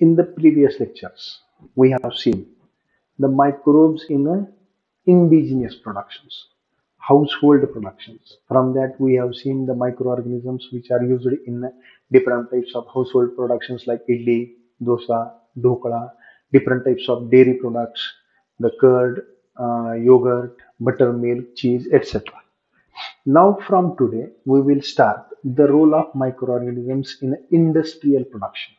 In the previous lectures, we have seen the microbes in indigenous productions, household productions. From that, we have seen the microorganisms which are used in different types of household productions like idli, dosa, dhokla, different types of dairy products, the curd, uh, yogurt, buttermilk, cheese, etc. Now from today, we will start the role of microorganisms in industrial production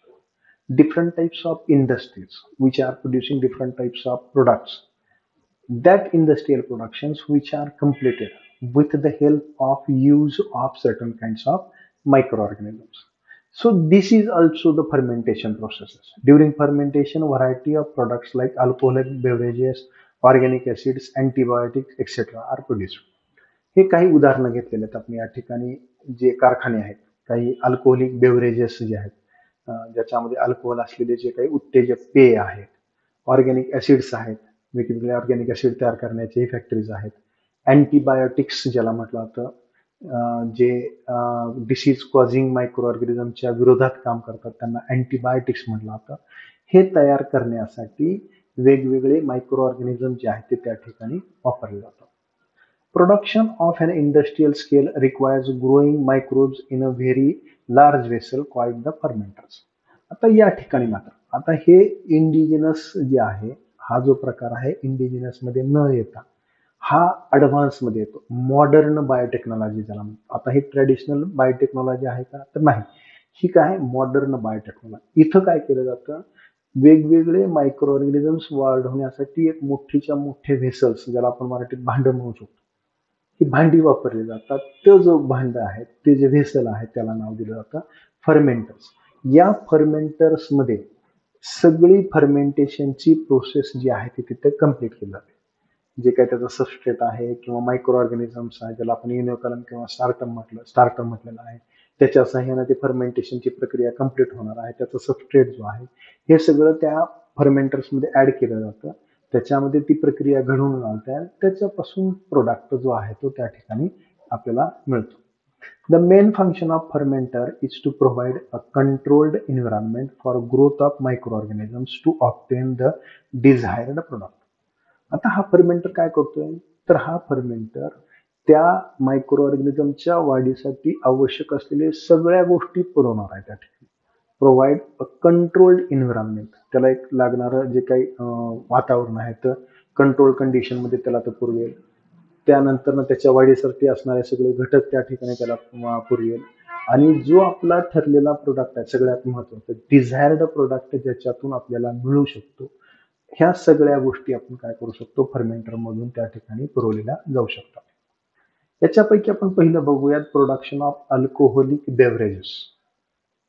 Different types of industries which are producing different types of products. That industrial productions which are completed with the help of use of certain kinds of microorganisms. So this is also the fermentation processes. During fermentation, variety of products like alcoholic beverages, organic acids, antibiotics, etc. are produced. हे काही उदाहरणं घेतलेले आहेत आपण या ठिकाणी जे कारखाने आहेत काही अल्कोहोलिक बेवरेजेस जे आहेत अं, ज्याच्यामध्ये अल्कोहोल असलेले जे काही उत्तेजक पेय आहेत ऑर्गॅनिक ऍसिड्स आहेत वेगवेगळे ऑर्गॅनिक ऍसिड तयार करण्याचे फॅक्टरीज आहेत. अँटीबायोटिक्स ज्याला म्हटलं होतं जे डिसीज कॉझिंग मायक्रो ऑर्गॅनिझमच्या विरोधात काम करतात त्यांना अँटीबायोटिक्स म्हटलं होतं हे तयार करण्यासाठी वेगवेगळे मायक्रो ऑर्गॅनिझम जे आहेत ते त्या ठिकाणी वापरले जातात. Production of an industrial scale requires growing microbes in a very large vessel quite the fermenters आता या ठिकाणी मात्र आता हे इंडिजिनस जे आहे हा जो प्रकार आहे इंडिजिनसमध्ये न येता हा अडव्हान्समध्ये येतो. मॉडर्न बायोटेक्नॉलॉजी ज्याला म्हणतो. आता हे ट्रॅडिशनल बायोटेक्नॉलॉजी आहे का? तर नाही. ही काय आहे? मॉडर्न बायोटेक्नॉलॉजी इथं काय केलं जातं? वेगवेगळे मायक्रो ऑर्गॅनिझम्स वाढवण्यासाठी एक मोठीच्या मोठे व्हेसल्स ज्याला आपण मराठीत भांडण म्हणू शकतो. ही भांडी वापरली जातात. तो जो भांड आहे ते जे व्हेसल आहे त्याला नाव दिलं जातं फर्मेंटर्स या फर्मेंटर्समध्ये सगळी फर्मेंटेशनची प्रोसेस जी आहे ती तिथे कंप्लीट केली जाते. जे काही त्याचं सबस्ट्रेट आहे किंवा मायक्रो ऑर्गॅनिझम्स आहे ज्याला आपण युनिकलम किंवा स्टार्टम म्हटलं स्टार्टम म्हटलेलं आहे त्याच्या सहाय्याने ते फर्मेंटेशनची प्रक्रिया कंप्लीट होणार आहे. त्याचा सबस्ट्रेट जो आहे हे सगळं त्या फर्मेंटर्समध्ये ॲड केलं जातं. त्याच्यामध्ये ती प्रक्रिया घडवून येईल त्याच्यापासून प्रोडक्ट जो आहे तो त्या ठिकाणी आपल्याला मिळतो. The main function of fermenter is to provide a controlled environment for growth of micro organisms to obtain the desired product आता हा फर्मेंटर काय करतोय? तर हा फर्मेंटर त्या मायक्रो ऑर्गॅनिझमच्या वाढीसाठी आवश्यक असलेले सगळ्या गोष्टी पुरवणार आहे त्या ठिकाणी. प्रोव्हाइड अ कंट्रोल्ड एन्व्हायरमेंट त्याला एक लागणारं जे काही वातावरण आहे तर कंट्रोल कंडिशनमध्ये त्याला तो पुरवेल. त्यानंतर त्याच्या वाढीसाठी असणारे सगळे घटक त्या ठिकाणी त्याला पुरवेल. आणि जो आपला ठरलेला प्रोडक्ट आहे सगळ्यात महत्त्वाचं डिझायर्ड प्रोडक्ट ज्याच्यातून आपल्याला मिळू शकतो ह्या सगळ्या गोष्टी आपण काय करू शकतो? फर्मेंटरमधून त्या ठिकाणी पुरवलेल्या जाऊ शकतात. याच्यापैकी आपण पहिलं बघूयात production of alcoholic beverages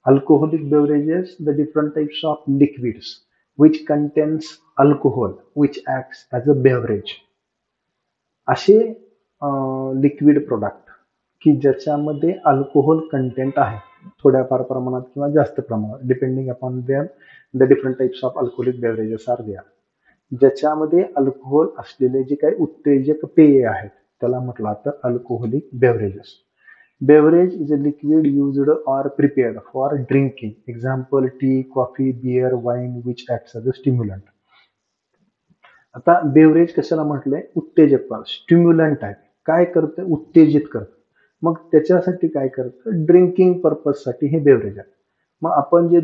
alcoholic beverages the different types of liquids which contains alcohol which acts as a beverage. असे लिक्विड प्रोडक्ट की ज्याच्यामध्ये अल्कोहोल कंटेंट आहे थोड्याफार प्रमाणात किंवा जास्त प्रमाणात depending upon them the different types of alcoholic beverages are there ज्याच्यामध्ये अल्कोहोल असलेले जे काही उत्तेजक पेय आहेत त्याला म्हटलं तर alcoholic beverages Beverage is a liquid used or prepared for drinking. Example tea, coffee, beer, wine, which acts as a stimulant. आता बेवरेज कशाला म्हटलंय? उत्तेजक पदार्थ स्टिम्युलंट आहे काय करतं? उत्तेजित करतं. मग त्याच्यासाठी काय करतं? ड्रिंकिंग पर्पजसाठी हे बेवरेज आहे. मग आपण जे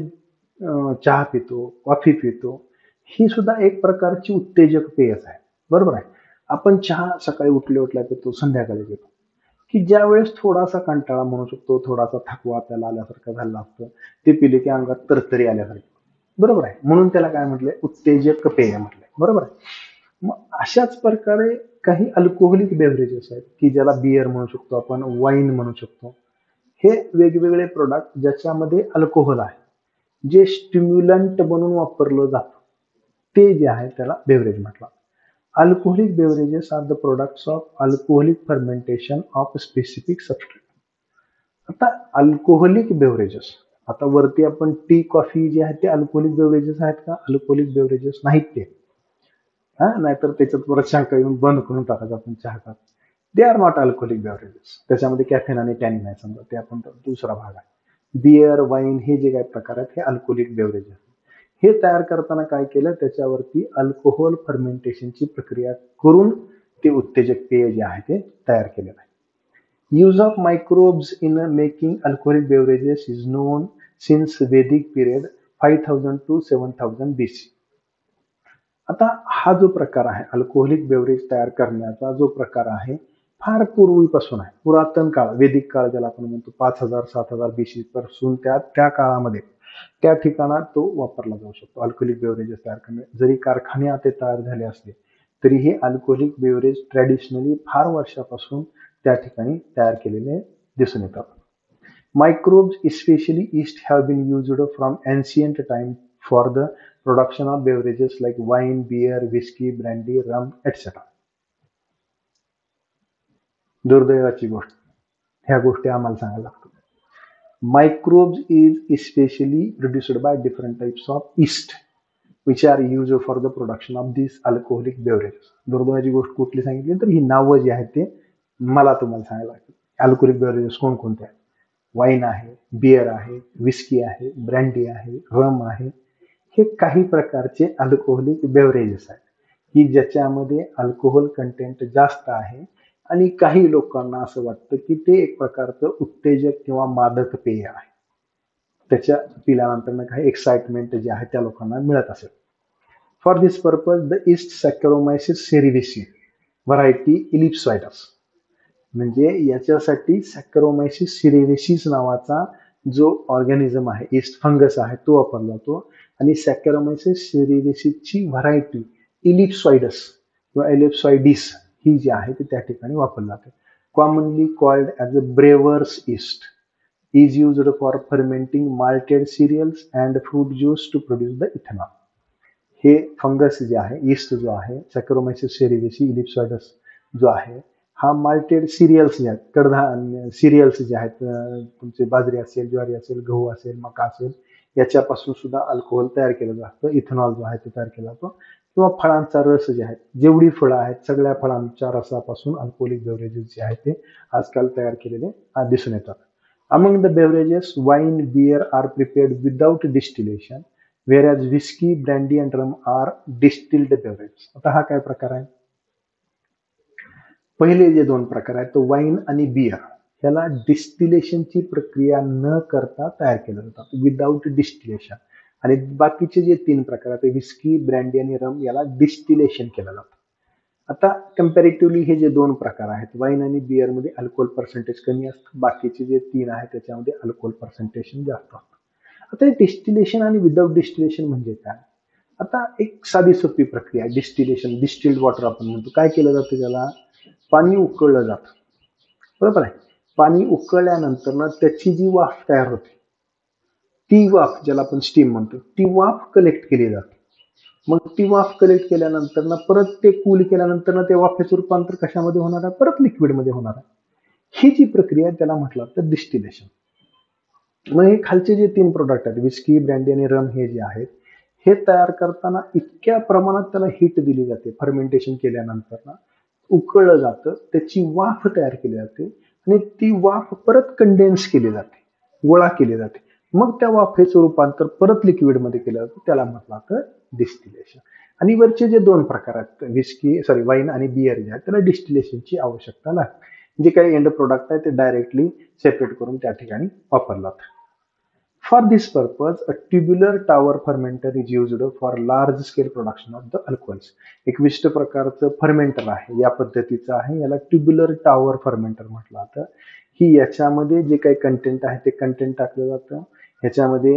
चहा पितो कॉफी पितो ही सुद्धा एक प्रकारची उत्तेजक पेयच आहे. बरोबर आहे? आपण चहा सकाळी उठल्या उठल्या पितो संध्याकाळी पितो. की ज्या वेळेस थोडासा कंटाळा म्हणू शकतो थोडासा थकवा आपल्याला आल्यासारखं झाला असतं ते पिले की अंगात तरतरी आल्यासारखं. बरोबर आहे. म्हणून त्याला काय म्हटलंय उत्तेजक पेय म्हटलंय बरोबर आहे. मग अशाच प्रकारे काही अल्कोहोलिक बेव्हरेजेस आहेत की ज्याला बियर म्हणू शकतो आपण वाईन म्हणू शकतो हे वेगवेगळे प्रोडक्ट ज्याच्यामध्ये अल्कोहोल आहे जे स्टिम्युलंट म्हणून वापरलं जातं ते जे आहे त्याला बेवरेज म्हटलं. Alcoholic beverages are the products of alcoholic fermentation of specific substrate. आता अल्कोहोलिक बेवरेजेस आता वरती आपण टी कॉफी जे आहे ते अल्कोहोलिक बेवरेजेस आहेत का? अल्कोहोलिक बेवरेजेस नाहीत ते. हा? नाहीतर त्याच्यात परत शंका येऊन बंद करून टाकायचं आपण चहा they are not alcoholic beverages त्याच्यामध्ये कॅफेन आणि टॅनिन आहे समजा. ते आपण दुसरा भाग आहे. बियर वाईन हे जे काही प्रकार आहेत हे अल्कोहोलिक बेवरेजेस हे तयार करताना काय केलं? त्याच्यावरती अल्कोहोल फर्मेंटेशनची प्रक्रिया करून ते उत्तेजक पेय जे आहे ते तयार केलेलं आहे. Use of microbes in making alcoholic beverages is known since Vedic period five thousand to seven thousand B C आता हा जो प्रकार आहे अल्कोहोलिक बेवरेज तयार करण्याचा जो प्रकार आहे फार पूर्वीपासून आहे. पुरातन काळ वेदिक काळ ज्याला आपण म्हणतो पाच हजार सात हजार बी सी पासून त्या त्या काळामध्ये. त्या ठिकाणात तो वापरला जाऊ शकतो. अल्कोहोलिक बेवरेजेस तयार करणे. जरी कारखाने ते तयार झाले असले तरीही अल्कोहोलिक बेवरेज ट्रॅडिशनली फार वर्षापासून त्या ठिकाणी तयार केलेले दिसून येतात. Microbes especially yeast have been used from ancient time for the production of beverages like wine beer whisky brandy rum etcetera दुर्दैवाची गोष्ट. ह्या गोष्टी आम्हाला सांगायला Microbes is is especially by by different of of yeast which are use for the production of alcoholic beverages. Beverages दुर्दैवाची गोष्ट कुठली सांगितली? तर ही नावं जी आहेत ते मला तुम्हाला सांगायला लागतील. अल्कोहोलिक बेवरेजेस कोणकोणते आहेत? वाईन आहे बियर आहे विस्की आहे ब्रँडी आहे रम आहे. हे काही प्रकारचे अल्कोहोलिक बेवरेजेस आहेत. की ज्याच्यामध्ये अल्कोहोल कंटेंट जास्त आहे आणि काही लोकांना असं वाटतं की ते एक प्रकारचं उत्तेजक किंवा मादक पेय आहे. त्याच्या पिल्यानंतर काही एक्साइटमेंट जे आहे त्या लोकांना मिळत असेल. For this purpose the yeast Saccharomyces cerevisiae variety ellipsoideus म्हणजे याच्यासाठी सॅक्रोमायसिस सिरेविसिस नावाचा जो ऑर्गॅनिझम आहे ईस्ट फंगस आहे तो वापरला जातो आणि सॅक्रोमायसिस सिरेविसिसची व्हरायटी इलिप्सॉइडस किंवा एलिप्सॉइडिस ही जी आहे ती त्या ठिकाणी वापरली जाते. Commonly called as a brewer's yeast is used for fermenting malted cereals and fruit juice to produce the ethanol हे फंगस जे आहे ईस्ट जो आहे सॅक्रोमायसिस सेरिविसी इलिप्सॉइडस जो आहे हा माल्टेड सिरियल्स जे आहेत कडधान्य सिरियल्स जे आहेत तुमचे बाजरी असेल ज्वारी असेल गहू असेल मका असेल याच्यापासून सुद्धा अल्कोहोल तयार केलं जातं. इथेनॉल जो आहे ते तयार केला जातो. किंवा फळांचा रस जे आहेत जेवढी फळं आहेत सगळ्या फळांच्या रसापासून अल्कोहोलिक बेवरेजेस जे आहेत ते आजकाल तयार केलेले दिसून येतात. Among the beverages wine beer are prepared without distillation whereas whisky brandy and rum are distilled beverage आता हा काय प्रकार आहे? पहिले जे दोन प्रकार आहेत तो वाईन आणि बियर ह्याला डिस्टिलेशनची प्रक्रिया न करता तयार केलं जातं. विदाऊट डिस्टिलेशन आणि बाकीचे जे तीन प्रकार आहेत विस्की ब्रँडी आणि रम याला डिस्टिलेशन केलं जातं. आता कम्पॅरेटिव्हली हे जे दोन प्रकार आहेत वाईन आणि बिअरमध्ये अल्कोहोल पर्सेंटेज कमी असतं. बाकीचे जे तीन आहेत त्याच्यामध्ये अल्कोहोल पर्सेंटेशन जास्त असतं. आता हे डिस्टिलेशन आणि विदाऊट डिस्टिलेशन म्हणजे काय? आता एक साधी सोपी प्रक्रिया डिस्टिलेशन डिस्टिल्ड वॉटर आपण म्हणतो. काय केलं जातं त्याला? पाणी उकळलं जातं. बरोबर आहे? पाणी उकळल्यानंतर ना त्याची जी वाफ तयार होते ती वाफ ज्याला आपण स्टीम म्हणतो ती वाफ कलेक्ट केली जाते. मग ती वाफ कलेक्ट केल्यानंतर ना परत ते कूल केल्यानंतर ना त्या वाफेचं रूपांतर कशामध्ये होणार आहे? परत लिक्विडमध्ये होणार आहे. ही जी प्रक्रिया त्याला म्हटलं तर डिस्टिलेशन मग हे खालचे जे तीन प्रोडक्ट आहेत विस्की ब्रँडी आणि रम हे जे आहेत हे तयार करताना इतक्या प्रमाणात त्याला हीट दिली जाते. फर्मेंटेशन केल्यानंतर ना उकळलं जातं त्याची वाफ तयार केली जाते. आणि ती वाफ परत कंडेन्स केली जाते गोळा केली जाते. मग त्या वाफेचं रूपांतर परत लिक्विडमध्ये केलं जातं त्याला म्हटलं तर डिस्टिलेशन आणि वरचे जे दोन प्रकार आहेत विस्की सॉरी वाईन आणि बियर जे आहेत त्याला डिस्टिलेशनची आवश्यकता लागते. जे काही एंड प्रोडक्ट आहे ते डायरेक्टली सेपरेट करून त्या ठिकाणी वापरलं जातं. For this purpose a tubular tower fermenter is used for large scale production of the alcohols. एक विशिष्ट प्रकारचं फर्मेंटर आहे. या पद्धतीचं आहे. याला ट्युब्युलर टॉवर फर्मेंटर म्हटलं जातं. ही याच्यामध्ये जे काही कंटेंट आहे ते कंटेंट टाकलं जातं. ह्याच्यामध्ये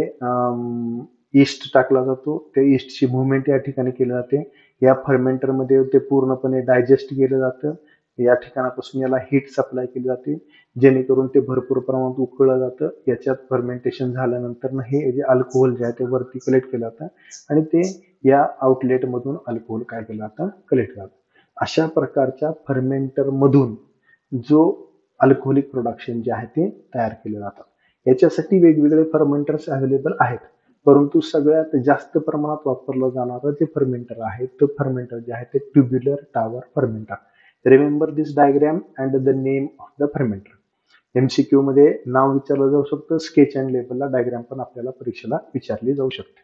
ईस्ट टाकला जातो. त्या ईस्टची मुवमेंट या ठिकाणी केली जाते. या फर्मेंटरमध्ये ते पूर्णपणे डायजेस्ट केलं जातं. या ठिकाणापासून याला हीट सप्लाय केली जाते जेणेकरून ते भरपूर प्रमाणात उकळलं जातं. याच्यात फर्मेंटेशन झाल्यानंतर हे जे अल्कोहोल जे आहे ते वरती कलेक्ट केलं जातं आणि ते या आउटलेटमधून अल्कोहोल काय केलं जातं? कलेक्ट जातं. अशा प्रकारच्या फर्मेंटरमधून जो अल्कोहोलिक प्रोडक्शन जे आहे ते तयार केले जातात. याच्यासाठी वेगवेगळे फर्मेंटर्स अवेलेबल आहेत. परंतु सगळ्यात जास्त प्रमाणात वापरलं जाणारं जे फर्मेंटर आहे ते फर्मेंटर जे आहे ते tubular tower fermenter remember this diagram and the name of the fermenter MCQ मध्ये नाव विचारलं जाऊ शकतं स्केच अँड लेबलला डायग्रॅम पण आपल्याला परीक्षेला विचारली जाऊ शकते.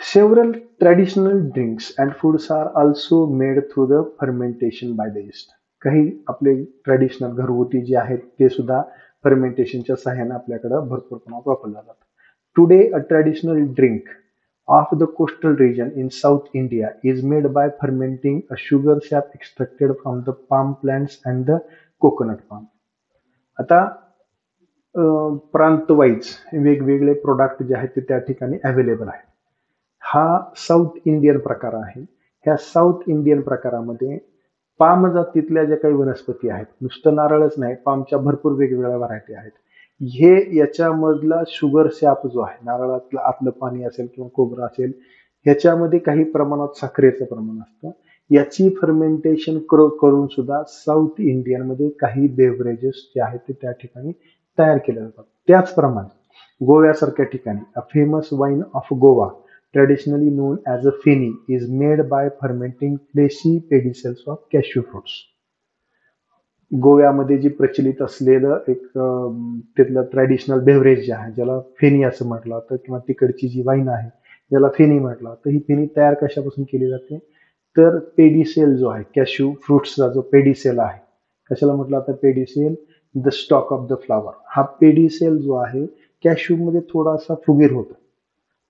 Several traditional drinks and foods are also made through the fermentation by the yeast. काही आपले ट्रॅडिशनल घरगुती जे आहेत ते सुद्धा फर्मेंटेशनच्या सहाय्याने आपल्याकडे भरपूर प्रमाणात वापरल्या जातात today a traditional drink of the coastal region in South India is made by fermenting a sugar sap extracted from the palm plants and the coconut palm आता प्रांतवाईज वेगवेगळे प्रोडक्ट जे आहेत ते त्या ठिकाणी अवेलेबल आहेत. हा साऊथ इंडियन प्रकार आहे. ह्या साऊथ इंडियन प्रकारामध्ये पाम जातीतल्या ज्या काही वनस्पती आहेत नुसतं नारळच नाही पामच्या भरपूर वेगवेगळ्या व्हरायटी आहेत. हे याच्यामधला शुगर सॅप जो आहे नारळातलं आतलं पाणी असेल किंवा कोबरा असेल ह्याच्यामध्ये काही प्रमाणात साखरेचं प्रमाण असतं. याची फर्मेंटेशन करून सुद्धा साऊथ इंडियनमध्ये काही बेवरेजेस जे आहेत ते त्या ठिकाणी तयार केले जातात. त्याचप्रमाणे गोव्यासारख्या ठिकाणी a famous wine of Goa traditionally known as a feni is made by fermenting fleshy pedicels of cashew fruits गोव्यामध्ये जी प्रचलित असलेलं एक तिथलं ट्रॅडिशनल बेव्हरेज जे आहे ज्याला फेनी असं म्हटलं तर किंवा तिकडची जी वाईन आहे ज्याला फेनी म्हटलं तर ही फेनी तयार कशापासून केली जाते? तर पेडीसेल जो आहे कॅश्यू फ्रुट्सचा जो पेडीसेल आहे कशाला म्हटलं आता pedicel the stalk of the flower हा पेडीसेल जो आहे कॅश्यूमध्ये थोडासा फुगीर होतो.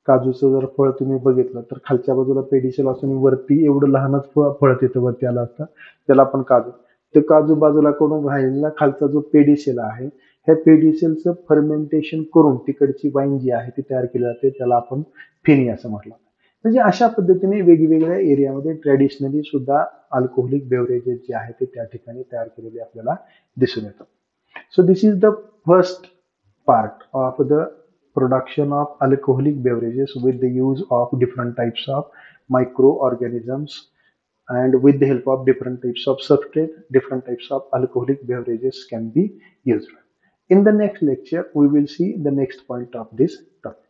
काजूचं जर फळ तुम्ही बघितलं तर खालच्या बाजूला पेडिसेल असून वरती एवढं लहानच फळ फळ तिथं वरती आलं असतं त्याला आपण काजू तर काजू बाजूला करून राहिलेला खालचा जो पेडिसेल आहे ह्या पेडिसेलचं फर्मेंटेशन करून तिकडची वाईन जी आहे ती तयार केली जाते त्याला आपण फिनी असं म्हटलं म्हणजे अशा पद्धतीने वेगवेगळ्या एरियामध्ये ट्रॅडिशनली सुद्धा अल्कोहोलिक बेवरेजेस जे आहे ते त्या ठिकाणी तयार केलेले आपल्याला दिसून येतात. So this is the first part of the production of alcoholic beverages with the use of different types of micro organisms and with the help of different types of substrate, different types of alcoholic beverages can be used. In the next lecture, we will see the next point of this topic.